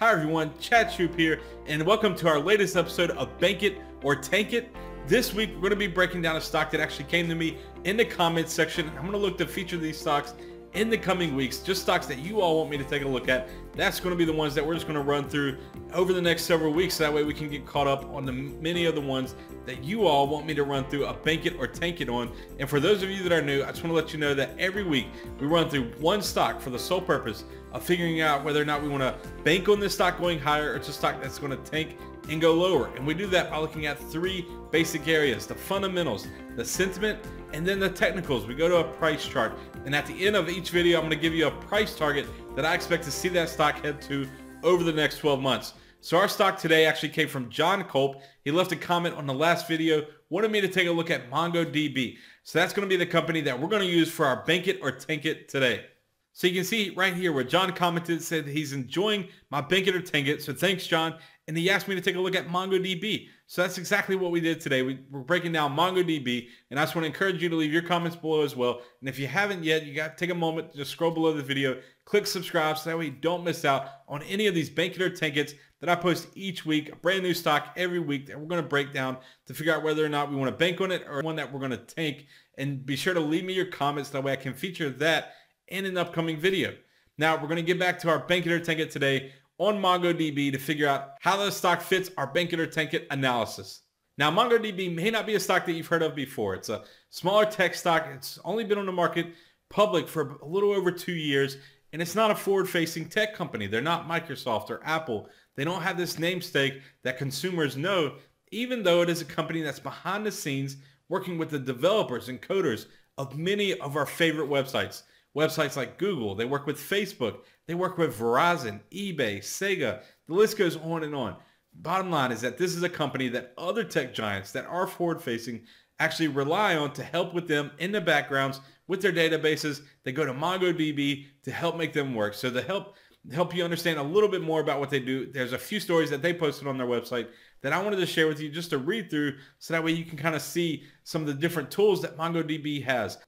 Hi everyone, Chad Shoop here, and welcome to our latest episode of Bank It or Tank It. This week we're going to be breaking down a stock that actually came to me in the comments section. I'm going to look to feature these stocks in the coming weeks, just stocks that you all want me to take a look at. That's going to be the ones that we're just going to run through over the next several weeks. So that way we can get caught up on the many of the ones that you all want me to run through a bank it or tank it on. And for those of you that are new, I just want to let you know that every week we run through one stock for the sole purpose of figuring out whether or not we want to bank on this stock going higher or it's a stock that's going to tank and go lower. And we do that by looking at three basic areas, the fundamentals, the sentiment, and then the technicals. We go to a price chart. And at the end of each video, I'm going to give you a price target that I expect to see that stock head to over the next 12 months. So our stock today actually came from John Culp. He left a comment on the last video, wanted me to take a look at MongoDB. So that's going to be the company that we're going to use for our bank it or tank it today. So you can see right here where John commented, said he's enjoying my bank or tank. So thanks, John. And he asked me to take a look at MongoDB. So that's exactly what we did today. We, are breaking down MongoDB. And I just want to encourage you to leave your comments below as well. And if you haven't yet, you got to take a moment to just scroll below the video, click subscribe so that way you don't miss out on any of these bank or tank that I post each week, a brand new stock every week that we're going to break down to figure out whether or not we want to bank on it or one that we're going to tank. And be sure to leave me your comments. That way I can feature that in an upcoming video. Now we're going to get back to our bank it or tank it today on MongoDB to figure out how the stock fits our bank it or tank it analysis. Now MongoDB may not be a stock that you've heard of before. It's a smaller tech stock. It's only been on the market public for a little over two years and it's not a forward-facing tech company. They're not Microsoft or Apple. They don't have this namesake that consumers know, even though it is a company that's behind the scenes working with the developers and coders of many of our favorite websites websites like Google. They work with Facebook. They work with Verizon, eBay, Sega. The list goes on and on. Bottom line is that this is a company that other tech giants that are forward facing actually rely on to help with them in the backgrounds with their databases. They go to MongoDB to help make them work. So to help help you understand a little bit more about what they do, there's a few stories that they posted on their website that I wanted to share with you just to read through so that way you can kind of see some of the different tools that MongoDB has.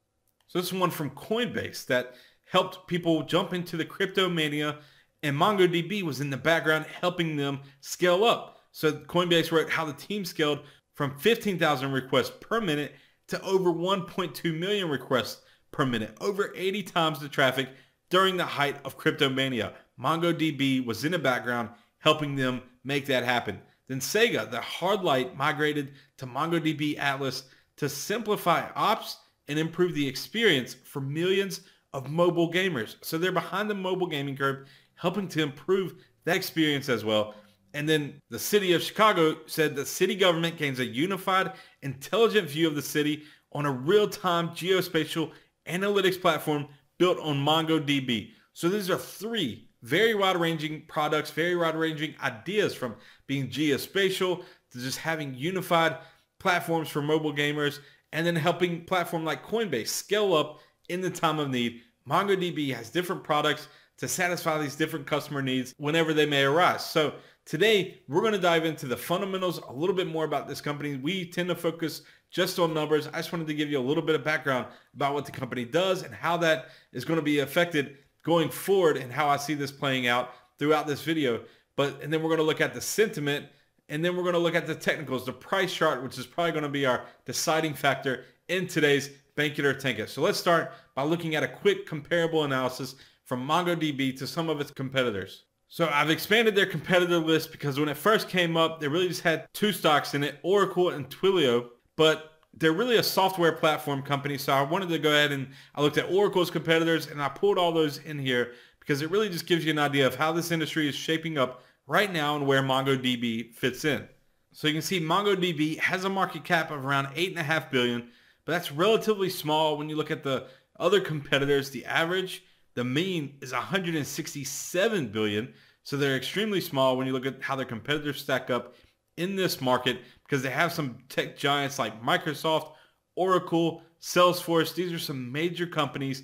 So this is one from Coinbase that helped people jump into the crypto mania and MongoDB was in the background helping them scale up. So Coinbase wrote how the team scaled from 15,000 requests per minute to over 1.2 million requests per minute, over 80 times the traffic during the height of crypto mania. MongoDB was in the background helping them make that happen. Then Sega, the Hardlight, migrated to MongoDB Atlas to simplify ops and improve the experience for millions of mobile gamers. So they're behind the mobile gaming curve, helping to improve that experience as well. And then the city of Chicago said the city government gains a unified, intelligent view of the city on a real-time geospatial analytics platform built on MongoDB. So these are three very wide-ranging products, very wide-ranging ideas from being geospatial to just having unified platforms for mobile gamers and then helping platform like Coinbase scale up in the time of need. MongoDB has different products to satisfy these different customer needs whenever they may arise. So today we're going to dive into the fundamentals, a little bit more about this company. We tend to focus just on numbers. I just wanted to give you a little bit of background about what the company does and how that is going to be affected going forward and how I see this playing out throughout this video. But and then we're going to look at the sentiment and then we're going to look at the technicals, the price chart, which is probably going to be our deciding factor in today's Bank It or Tank It. So let's start by looking at a quick comparable analysis from MongoDB to some of its competitors. So I've expanded their competitor list because when it first came up, they really just had two stocks in it, Oracle and Twilio, but they're really a software platform company. So I wanted to go ahead and I looked at Oracle's competitors and I pulled all those in here because it really just gives you an idea of how this industry is shaping up right now and where MongoDB fits in. So you can see MongoDB has a market cap of around 8.5 billion, but that's relatively small when you look at the other competitors. The average, the mean is 167 billion. So they're extremely small when you look at how their competitors stack up in this market because they have some tech giants like Microsoft, Oracle, Salesforce. These are some major companies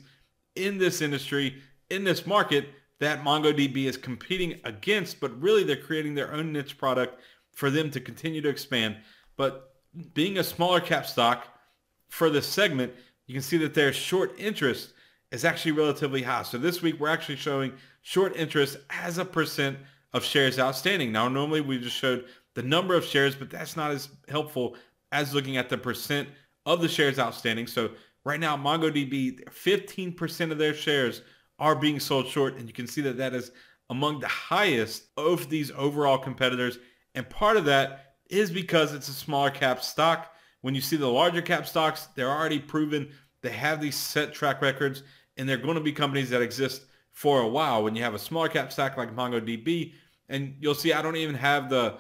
in this industry, in this market that MongoDB is competing against, but really they're creating their own niche product for them to continue to expand. But being a smaller cap stock for this segment, you can see that their short interest is actually relatively high. So this week we're actually showing short interest as a percent of shares outstanding. Now, normally we just showed the number of shares, but that's not as helpful as looking at the percent of the shares outstanding. So right now, MongoDB, 15% of their shares are being sold short. And you can see that that is among the highest of these overall competitors. And part of that is because it's a smaller cap stock. When you see the larger cap stocks, they're already proven. They have these set track records and they're going to be companies that exist for a while. When you have a smaller cap stock like MongoDB, and you'll see I don't even have the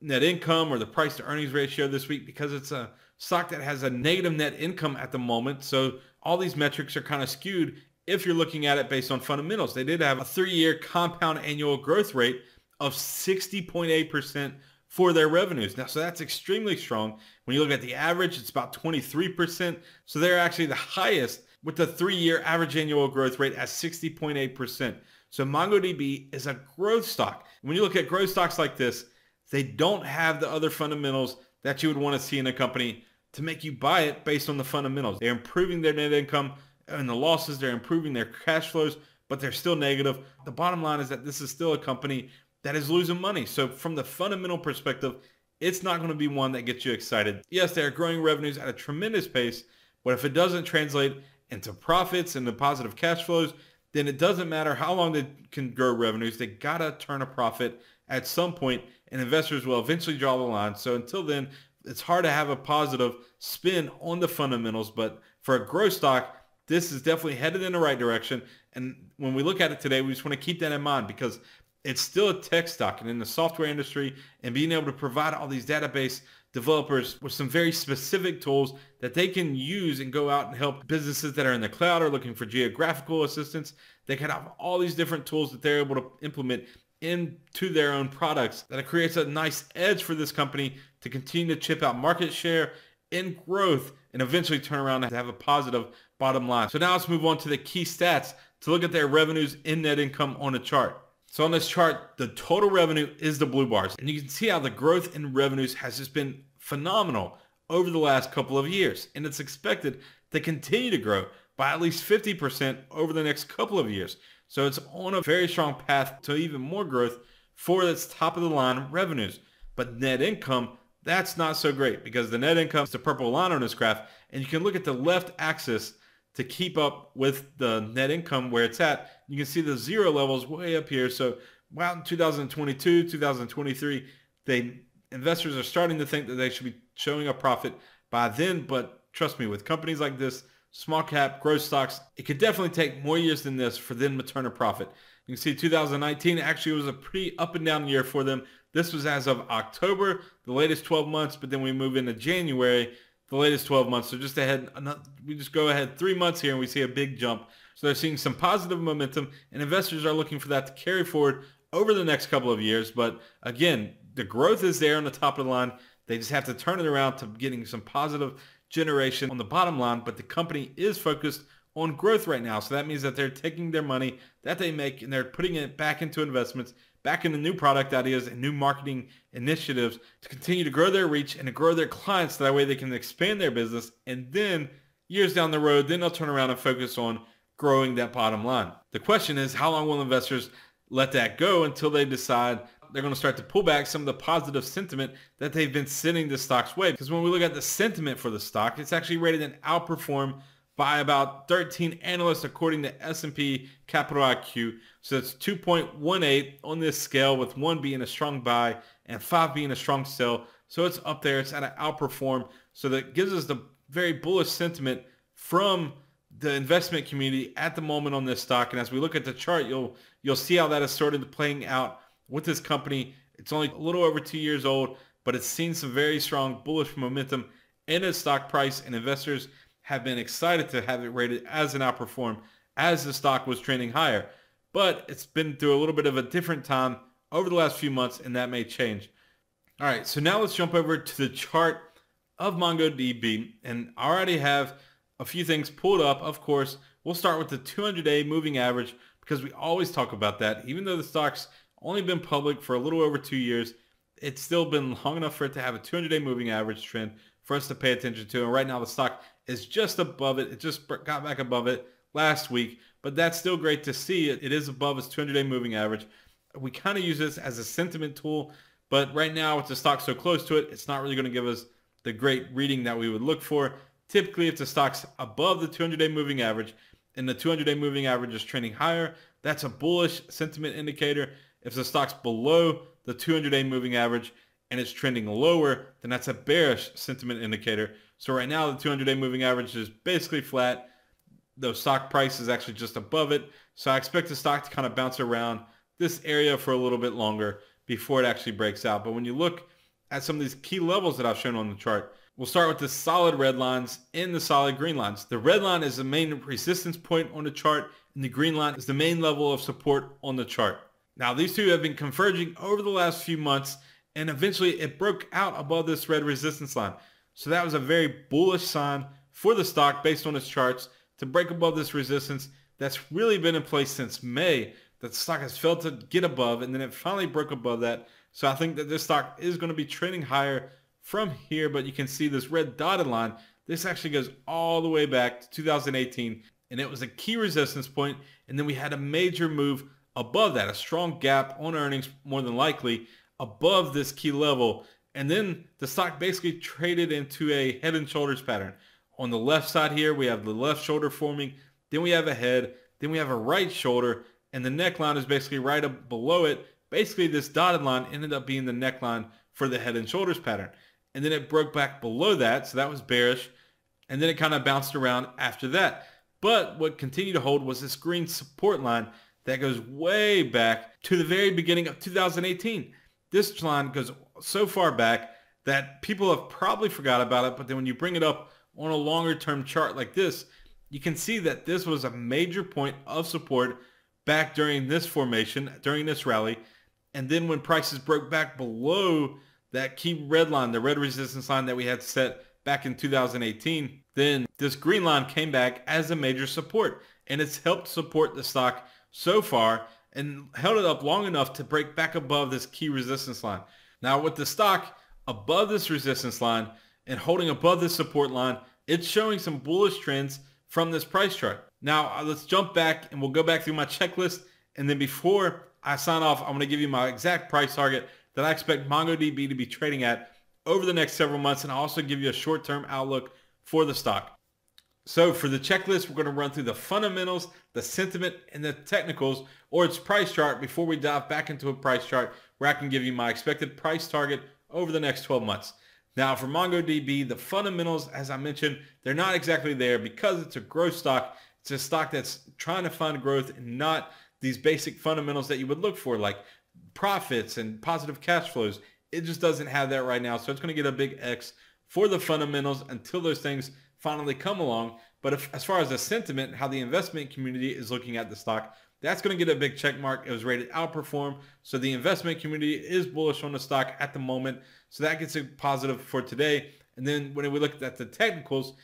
net income or the price to earnings ratio this week because it's a stock that has a negative net income at the moment. So all these metrics are kind of skewed if you're looking at it based on fundamentals. They did have a three-year compound annual growth rate of 60.8% for their revenues. Now, so that's extremely strong. When you look at the average, it's about 23%. So they're actually the highest with the three-year average annual growth rate at 60.8%. So MongoDB is a growth stock. When you look at growth stocks like this, they don't have the other fundamentals that you would want to see in a company to make you buy it based on the fundamentals. They're improving their net income and the losses. They're improving their cash flows, but they're still negative. The bottom line is that this is still a company that is losing money. So from the fundamental perspective, it's not going to be one that gets you excited. Yes, they're growing revenues at a tremendous pace, but if it doesn't translate into profits and the positive cash flows, then it doesn't matter how long they can grow revenues. They got to turn a profit at some point and investors will eventually draw the line. So until then, it's hard to have a positive spin on the fundamentals, but for a growth stock, this is definitely headed in the right direction. And when we look at it today, we just want to keep that in mind because it's still a tech stock and in the software industry and being able to provide all these database developers with some very specific tools that they can use and go out and help businesses that are in the cloud or looking for geographical assistance. They can have all these different tools that they're able to implement into their own products that it creates a nice edge for this company to continue to chip out market share and growth and eventually turn around and have a positive bottom line. So now let's move on to the key stats to look at their revenues and net income on a chart. So on this chart, the total revenue is the blue bars. And you can see how the growth in revenues has just been phenomenal over the last couple of years. And it's expected to continue to grow by at least 50% over the next couple of years. So it's on a very strong path to even more growth for its top of the line revenues. But net income, that's not so great because the net income is the purple line on this graph. And you can look at the left axis to keep up with the net income where it's at. You can see the zero levels way up here. So wow, in 2022, 2023, they investors are starting to think that they should be showing a profit by then. But trust me, with companies like this, small cap growth stocks, it could definitely take more years than this for them to turn a profit. You can see 2019 actually was a pretty up and down year for them. This was as of October, the latest 12 months, but then we move into January, the latest 12 months. So just ahead, we just go ahead three months here and we see a big jump. So they're seeing some positive momentum and investors are looking for that to carry forward over the next couple of years. But again, the growth is there on the top of the line. They just have to turn it around to getting some positive generation on the bottom line, but the company is focused on growth right now. So that means that they're taking their money that they make and they're putting it back into investments, back into new product ideas and new marketing initiatives to continue to grow their reach and to grow their clients. So that way they can expand their business. And then years down the road, then they'll turn around and focus on growing that bottom line. The question is, how long will investors let that go until they decide they're going to start to pull back some of the positive sentiment that they've been sending the stock's way. Because when we look at the sentiment for the stock, it's actually rated an outperform by about 13 analysts according to S&P Capital IQ. So it's 2.18 on this scale with one being a strong buy and five being a strong sell. So it's up there. It's at an outperform. So that gives us the very bullish sentiment from the investment community at the moment on this stock. And as we look at the chart, you'll you'll see how that has of playing out with this company. It's only a little over two years old, but it's seen some very strong bullish momentum in its stock price, and investors have been excited to have it rated as an outperform as the stock was trending higher. But it's been through a little bit of a different time over the last few months, and that may change. All right, so now let's jump over to the chart of MongoDB, and I already have a few things pulled up. Of course, we'll start with the 200-day moving average because we always talk about that. Even though the stock's only been public for a little over two years. It's still been long enough for it to have a 200-day moving average trend for us to pay attention to. And right now the stock is just above it. It just got back above it last week, but that's still great to see. It, it is above its 200-day moving average. we kind of use this as a sentiment tool, but right now with the stock so close to it, it's not really going to give us the great reading that we would look for. Typically, if the stock's above the 200-day moving average and the 200-day moving average is trending higher, that's a bullish sentiment indicator. If the stock's below the 200-day moving average and it's trending lower, then that's a bearish sentiment indicator. So right now, the 200-day moving average is basically flat. The stock price is actually just above it. So I expect the stock to kind of bounce around this area for a little bit longer before it actually breaks out. But when you look at some of these key levels that I've shown on the chart, we'll start with the solid red lines and the solid green lines. The red line is the main resistance point on the chart and the green line is the main level of support on the chart. Now these two have been converging over the last few months and eventually it broke out above this red resistance line. So that was a very bullish sign for the stock based on its charts to break above this resistance that's really been in place since May that the stock has failed to get above and then it finally broke above that. So I think that this stock is going to be trending higher from here, but you can see this red dotted line. This actually goes all the way back to 2018 and it was a key resistance point. point and then we had a major move above that, a strong gap on earnings more than likely above this key level. And then the stock basically traded into a head and shoulders pattern. On the left side here, we have the left shoulder forming. Then we have a head. Then we have a right shoulder and the neckline is basically right up below it. Basically, this dotted line ended up being the neckline for the head and shoulders pattern. And then it broke back below that, so that was bearish. And then it kind of bounced around after that. But what continued to hold was this green support line that goes way back to the very beginning of 2018. This line goes so far back that people have probably forgot about it, but then when you bring it up on a longer term chart like this, you can see that this was a major point of support back during this formation, during this rally. And then when prices broke back below that key red line, the red resistance line that we had set back in 2018, then this green line came back as a major support. And it's helped support the stock so far and held it up long enough to break back above this key resistance line. Now with the stock above this resistance line and holding above this support line, it's showing some bullish trends from this price chart. Now uh, let's jump back and we'll go back through my checklist. And then before I sign off, I'm going to give you my exact price target that I expect MongoDB to be trading at over the next several months. And I'll also give you a short-term outlook for the stock. So for the checklist, we're going to run through the fundamentals, the sentiment, and the technicals, or its price chart before we dive back into a price chart where I can give you my expected price target over the next 12 months. Now for MongoDB, the fundamentals, as I mentioned, they're not exactly there because it's a growth stock. It's a stock that's trying to find growth and not these basic fundamentals that you would look for like profits and positive cash flows. It just doesn't have that right now. So it's going to get a big X for the fundamentals until those things finally come along. But if, as far as the sentiment, how the investment community is looking at the stock, that's going to get a big check mark. It was rated outperform. So the investment community is bullish on the stock at the moment. So that gets a positive for today. And then when we look at the technicals,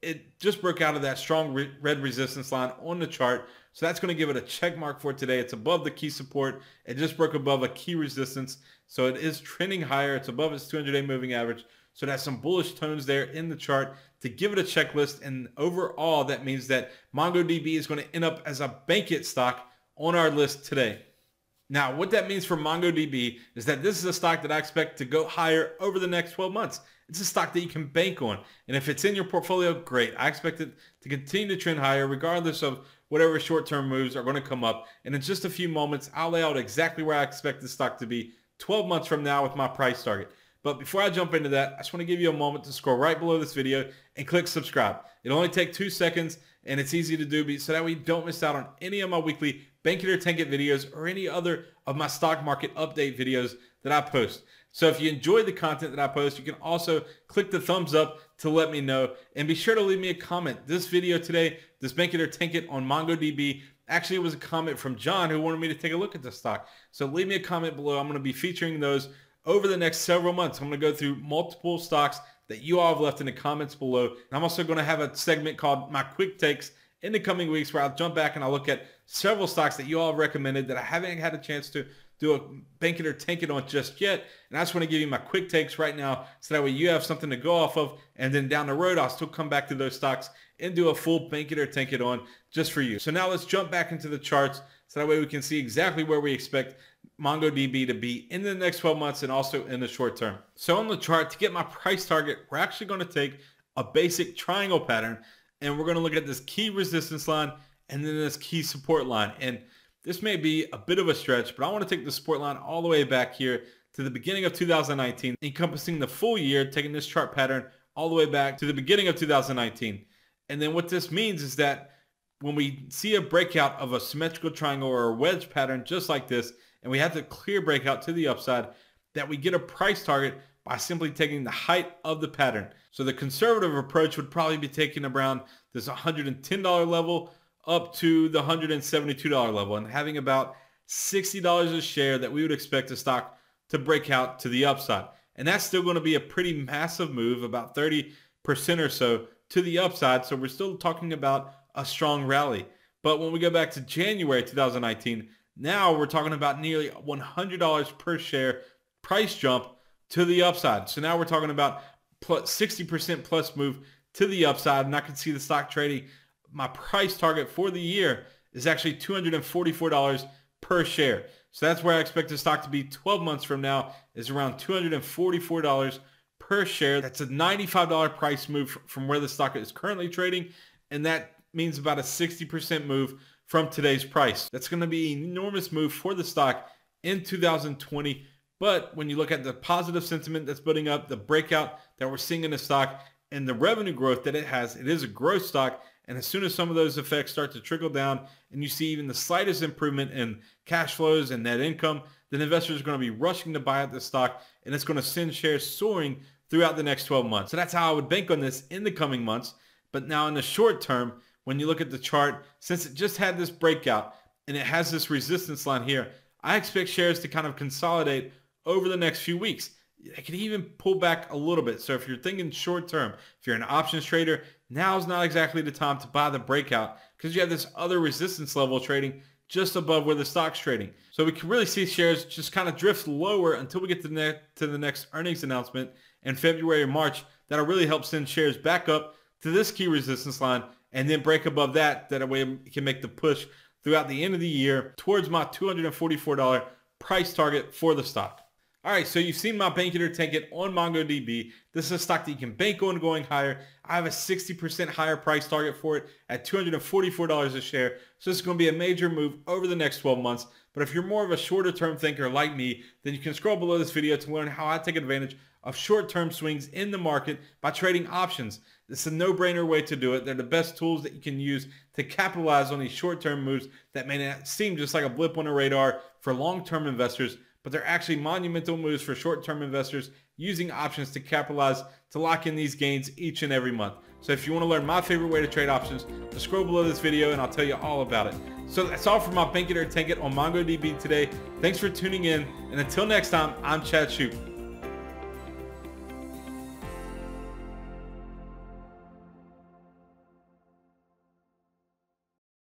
it just broke out of that strong re red resistance line on the chart. So that's going to give it a check mark for today. It's above the key support. It just broke above a key resistance. So it is trending higher. It's above its 200-day moving average. So that's some bullish tones there in the chart to give it a checklist. And overall, that means that MongoDB is going to end up as a Bankit stock on our list today. Now, what that means for MongoDB is that this is a stock that I expect to go higher over the next 12 months. It's a stock that you can bank on. And if it's in your portfolio, great. I expect it to continue to trend higher regardless of whatever short-term moves are going to come up. And in just a few moments, I'll lay out exactly where I expect the stock to be 12 months from now with my price target. But before I jump into that, I just want to give you a moment to scroll right below this video and click subscribe. It'll only take two seconds and it's easy to do so that way you don't miss out on any of my weekly Bankit or videos or any other of my stock market update videos that I post. So if you enjoy the content that I post, you can also click the thumbs up to let me know and be sure to leave me a comment. This video today, this Bankit or on MongoDB, actually was a comment from John who wanted me to take a look at the stock. So leave me a comment below. I'm going to be featuring those over the next several months. I'm going to go through multiple stocks that you all have left in the comments below. And I'm also going to have a segment called My Quick Takes in the coming weeks where I'll jump back and I'll look at several stocks that you all recommended that I haven't had a chance to do a bank it or tank it on just yet. And I just want to give you my quick takes right now so that way you have something to go off of. And then down the road, I'll still come back to those stocks and do a full bank it or tank it on just for you. So now let's jump back into the charts so that way we can see exactly where we expect MongoDB to be in the next 12 months and also in the short term. So on the chart, to get my price target, we're actually going to take a basic triangle pattern and we're going to look at this key resistance line and then this key support line. And this may be a bit of a stretch, but I want to take the support line all the way back here to the beginning of 2019, encompassing the full year, taking this chart pattern all the way back to the beginning of 2019. And then what this means is that when we see a breakout of a symmetrical triangle or a wedge pattern just like this, and we have the clear breakout to the upside, that we get a price target by simply taking the height of the pattern. So the conservative approach would probably be taking around this $110 level up to the $172 level and having about $60 a share that we would expect the stock to break out to the upside. And that's still going to be a pretty massive move, about 30% or so to the upside. So we're still talking about a strong rally. But when we go back to January 2019, now we're talking about nearly $100 per share price jump to the upside. So now we're talking about 60% plus move to the upside. And I can see the stock trading. My price target for the year is actually $244 per share. So that's where I expect the stock to be 12 months from now is around $244 per share. That's a $95 price move from where the stock is currently trading. And that means about a 60% move from today's price. That's going to be an enormous move for the stock in 2020. But when you look at the positive sentiment that's building up, the breakout that we're seeing in the stock, and the revenue growth that it has, it is a growth stock. And as soon as some of those effects start to trickle down and you see even the slightest improvement in cash flows and net income, then investors are going to be rushing to buy out the stock and it's going to send shares soaring throughout the next 12 months. So that's how I would bank on this in the coming months. But now in the short term, when you look at the chart, since it just had this breakout and it has this resistance line here, I expect shares to kind of consolidate over the next few weeks. It can even pull back a little bit. So if you're thinking short term, if you're an options trader, now is not exactly the time to buy the breakout because you have this other resistance level trading just above where the stock's trading. So we can really see shares just kind of drift lower until we get to the, ne- to the next earnings announcement in February or March. That'll really help send shares back up to this key resistance line and then break above that. That way we can make the push throughout the end of the year towards my $244 price target for the stock. All right, so you've seen my bank it or tank it on MongoDB. This is a stock that you can bank on going higher. I have a 60% higher price target for it at $244 a share. So this is going to be a major move over the next 12 months. But if you're more of a shorter term thinker like me, then you can scroll below this video to learn how I take advantage of short-term swings in the market by trading options. It's a no-brainer way to do it. They're the best tools that you can use to capitalize on these short-term moves that may not seem just like a blip on a radar for long-term investors, but they're actually monumental moves for short-term investors using options to capitalize to lock in these gains each and every month. So if you want to learn my favorite way to trade options, just scroll below this video and I'll tell you all about it. So that's all for my Bank It or Tank It on MongoDB today. Thanks for tuning in. And until next time, I'm Chad Shoop.